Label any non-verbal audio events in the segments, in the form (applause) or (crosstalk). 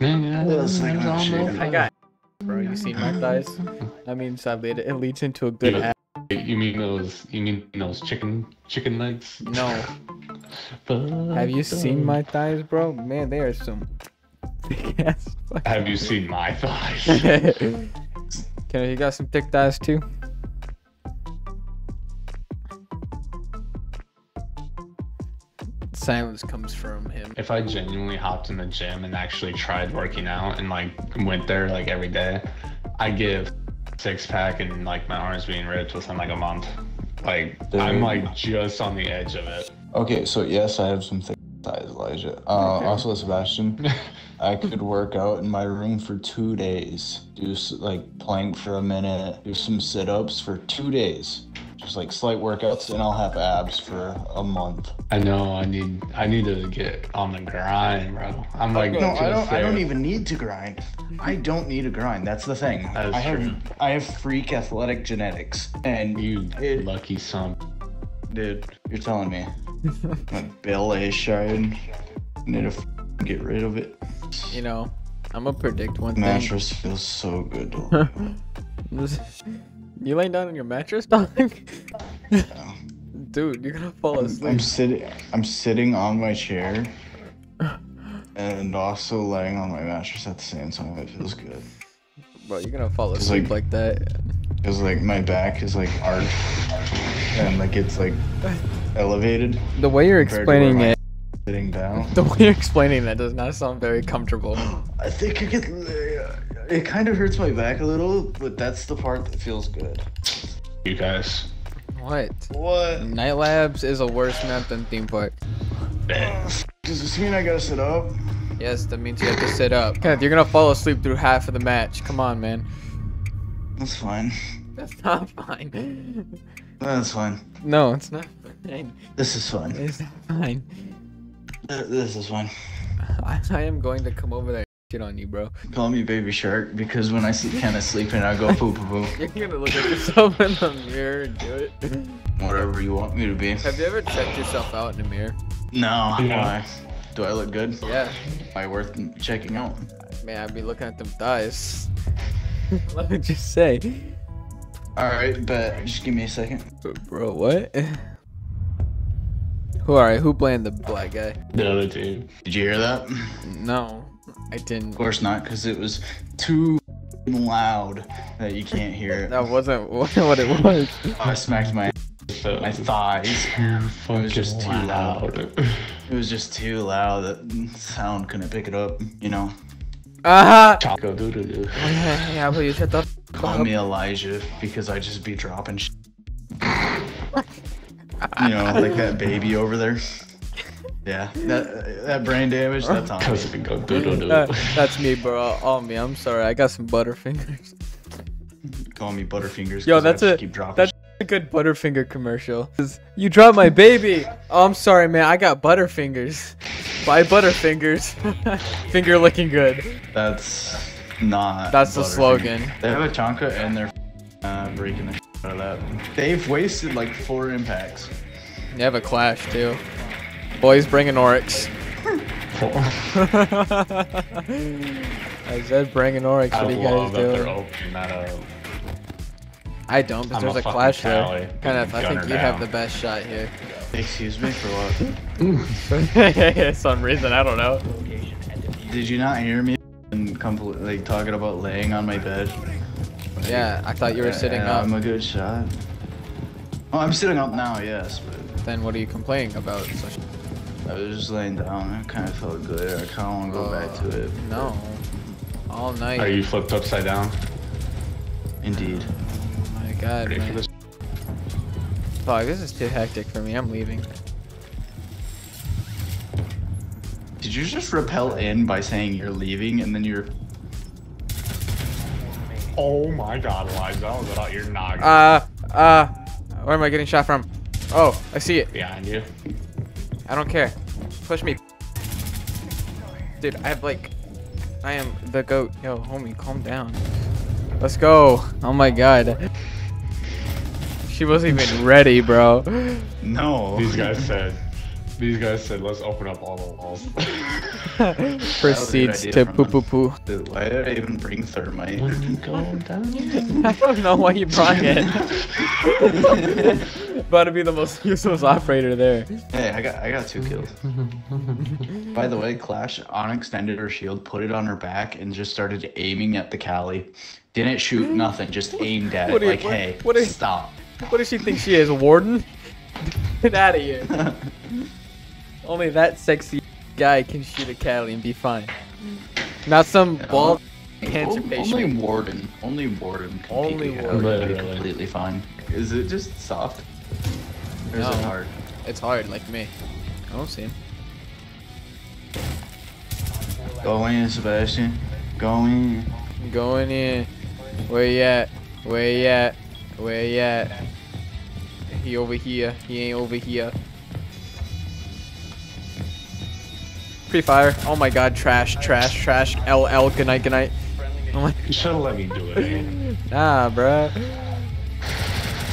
Yes, I got shit. I got bro. You seen my thighs? I mean, sadly, it, it leads into a good Yeah. You mean those? You mean those chicken chicken legs? No. (laughs) Have you seen my thighs, bro? Man, they are some big ass. Have you seen my (laughs) thighs? Can you got some thick thighs too? Silence comes from him. if I genuinely hopped in the gym and actually tried working out and like went there like every day, I give six pack and like my arms being ripped within like a month. Like I'm like just on the edge of it. Okay, so yes, I have some thick thighs, Elijah. Uh, Okay. Also, Sebastian, (laughs) I could work out in my room for two days. Do like plank for a minute. Do some sit-ups for two days. Just like slight workouts, and I'll have abs for a month. I know I need I need to get on the grind, bro. I'm like No, I don't. just I don't even need to grind. I don't need to grind. That's the thing. That is I have. I have freak athletic genetics, and You It- lucky son. dude, you're telling me (laughs) my belly shine. Need to f- get rid of it. You know, I'm gonna predict one thing. Mattress feels so good. (laughs) (laughs) you laying down on your mattress, (laughs) dog? no. Dude, you're gonna fall I'm, asleep. I'm sitting. I'm sitting on my chair, and also laying on my mattress at the same time. It feels good. Bro, you're gonna fall asleep like- like that. Cause like my back is like arched, and like it's like elevated. The way you're compared to where explaining it, Sitting down. (laughs) the way you're explaining that does not sound very comfortable. (gasps) I think I get. It kind of hurts my back a little, but that's the part that feels good. You guys. What? What? Night Labs is a worse map than Theme Park. Does this mean I gotta sit up? Yes, that means you have to sit up. Kenneth, you're gonna fall asleep through half of the match. Come on, man. That's fine. That's not fine. That's fine. No, it's not fine. This is fine. It's not fine. This is fine. I, I am going to come over there and shit on you, bro. Call me baby shark because when I see kind of sleeping, I go (laughs) poo poo poo. You're gonna look at yourself in the mirror and do it. Whatever you want me to be. Have you ever checked yourself out in the mirror? No. Why? Do I look good? Yeah. Am I worth checking out? Man, I'd be looking at them thighs. Let me just say. All right, but just give me a second. Bro, what? Who alright, who blamed the black guy? The other two. Did you hear that? No, I didn't. Of course not, because it was too loud that you can't hear it. (laughs) That wasn't (laughs) what it was. Oh, I smacked my my thighs. fucking was just too loud. loud. It was just too loud that sound couldn't pick it up. You know. Uh-huh. Aha! Choco doodle doo. (laughs) Yeah, yeah, will you shut the Call up? me Elijah because I just be dropping. Sh- (laughs) you know, like that baby over there. Yeah, that that brain damage. That's on me. it go doodle doo. Uh, that's me, bro. All me. I'm sorry. I got some butterfingers. Call me Butterfingers. Yo, that's a- keep dropping. that's a good Butterfinger commercial. You dropped my baby. Oh, I'm sorry, man. I got Butterfingers. Buy Butterfingers. (laughs) Finger looking good. that's not. That's the slogan. They have a Chonka and they're uh, breaking the sh- out of that. They've wasted like four impacts. You have a clash too. Boys bringing Oryx. (laughs) I said bringing Oryx. I What are you guys doing? opening that up. I don't, but I'm there's a a fucking clash there. Kali. Kenneth, I think her you have the best shot here. Excuse me for what? (laughs) Some reason I don't know. Did you not hear me? And compl- like talking about laying on my bed. Yeah, I thought you were sitting Yeah, up. I'm a good shot. Oh, I'm sitting up now. Yes, but Then what are you complaining about? I was just laying down. I kind of felt good. I kind of want to go back to it. No. All night. Are you flipped upside down? Indeed. Oh my god, Ready for man. this? Fuck, this is too hectic for me. I'm leaving. Did you just repel in by saying you're leaving and then you're? Oh my god, Elijah, that was about your noggin. Uh, uh, where am I getting shot from? Oh, I see it. Behind you. I don't care. Push me. Dude, I have like, I am the goat. Yo, homie, calm down. Let's go. Oh my god. She wasn't even ready, bro. (laughs) No. These guys said, These guys said, let's open up all the walls. (laughs) Proceeds idea to from poo poo poo. (laughs) Dude, why did I even bring thermite? going down. (laughs) I don't know why you brought it. About to be the most useless operator there. hey, I got I got two kills. By the way, Clash on extended her shield, put it on her back, and just started aiming at the Kali. Didn't shoot hmm? nothing, just aimed at What it do you- like, what- hey, what is- stop. What does she think she is, a warden? Get out of here. Only that sexy guy can shoot a Kali and be fine. Not some bald cancer O- patient. Only Warden, only Warden can Only Warden. Kali be completely fine. Is it just soft? Or is No. it hard? It's hard, like me. I don't see him. Go in, Sebastian. Go in. I'm going in. Where you at? Where you at? Where you at? He over here. He ain't over here. Pre fire. Oh my god, trash, trash, trash. LL, good night, good night. Oh my. You should have let me do it. man. (laughs) Nah, bruh.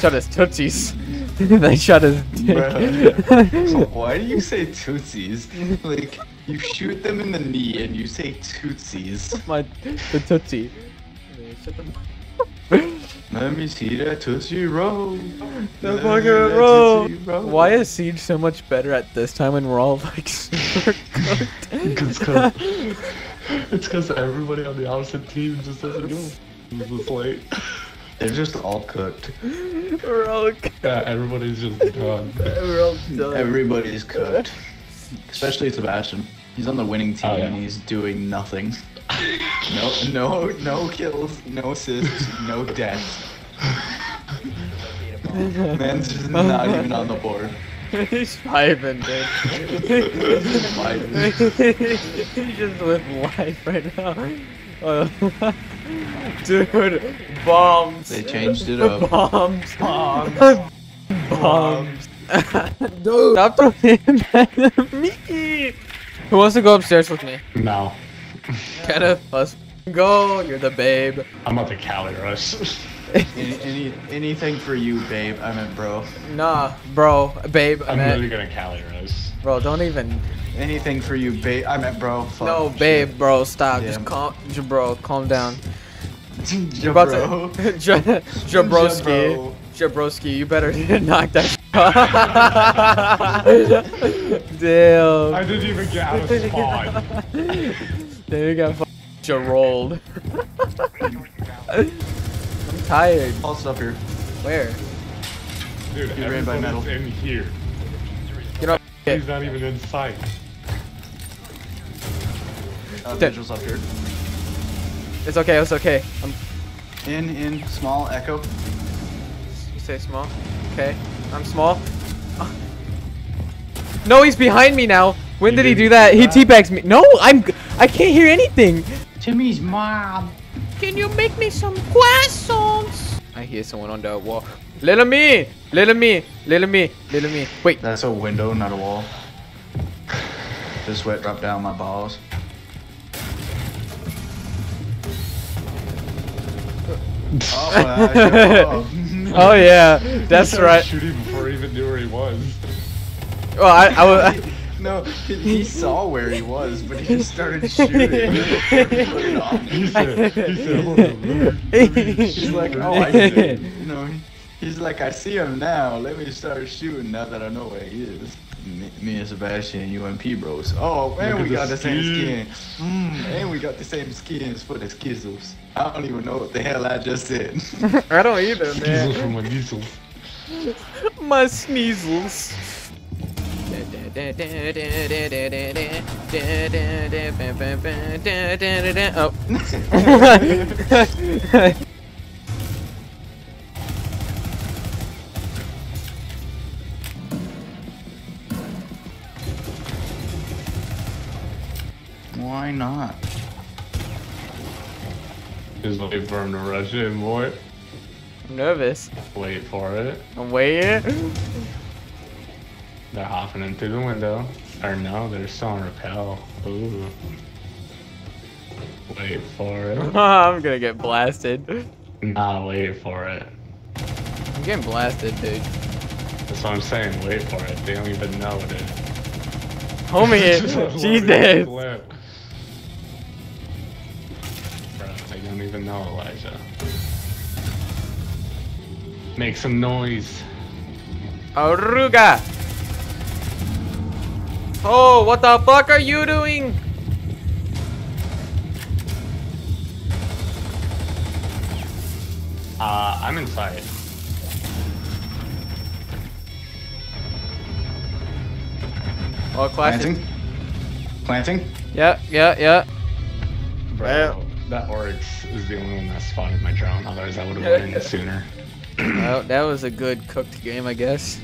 Shot his tootsies. (laughs) they shot his. Bruh. (laughs) Why do you say tootsies? Like, you shoot them in the knee and you say tootsies. my the tootsie. Shut the. Let me see that tootsie roll. The Let fucking see that roll. Roll. Why is Siege so much better at this time when we're all like (laughs) super cooked? (laughs) It's cause, everybody on the opposite team just doesn't go. It's just like, They're just all cooked. we're all cooked. yeah, everybody's just (laughs) done. we're all done. Everybody's cooked. Especially Sebastian. He's on the winning team Oh, yeah. and he's doing nothing. No, no, no kills, no assists, no deaths. Man's just not even on the board. He's vibing, dude. Vibing. He's just with life right now. (laughs) Dude, bombs. They changed it up. Bombs. Bombs. Bombs. dude, stop throwing it at me. Who wants to go upstairs with me? No, (laughs) Kenneth, let's go. You're the babe. I'm about to Kali rush. (laughs) Any, any, anything for you, babe. I meant, bro. Nah, bro, babe. I I'm literally meant, gonna Kali rush. bro, don't even. Anything for you, babe. I meant, bro. Fuck. No, shit. babe, bro, stop. Yeah. Just calm, j- bro, calm down. (laughs) Ja, You're about to, J- Jabrowski, Jabro. Jabrowski, you better knock that. Damn. I didn't even get out of spawn. Then you got f- Jarolled. I'm tired. All stuff here. Where? Dude, You ran by metal. in here. You know. He's not even in sight. Uh, Dead. visuals up here. It's okay. It's okay. I'm. In, in, small, echo. You say small. Okay. I'm small. No, he's behind me now. When You did he do that? do He that? teabags me. No, I'm. G- I can't hear anything. Timmy's mom. Can you make me some croissants? I hear someone on the wall. Little me, little me, little me, little me. Wait. That's a window, not a wall. The sweat dropped down my balls. Oh, (laughs) I. Oh yeah, that's started right. Shooting before he even knew where he was. Well, I, I was. (laughs) (laughs) no, he, he saw where he was, but he just started shooting. Put it on. He said, he said, hold on, let me, let me He's like, oh, I see. You know, he's like, I see him now. Let me start shooting now that I know where he is. Me, me and Sebastian, UMP bros. Oh, and Look we at got the the same skin. skin. Mm, and we got the same skins for the skizzles. I don't even know what the hell I just said. I don't either, Diesel man. from my diesel. My sneezels. Oh. Why not? Just wait for him to rush in, boy. I'm nervous. Wait for it. I'm waiting. They're hopping in through the window. Or no, they're still on rappel. Ooh. Wait for it. (laughs) I'm gonna get blasted. Nah, wait for it. I'm getting blasted, dude. That's what I'm saying. Wait for it. They don't even know it. Homie, (laughs) she's dead. Bro, I don't even know Elijah. Make some noise. Aruga! Oh, what the fuck are you doing? Uh, I'm inside. Oh, classic. Planting. Planting. Yeah, yeah, yeah. Bro, that Oryx is the only one that spotted my drone. Otherwise, I would have went in sooner. Well, that was a good cooked game, I guess.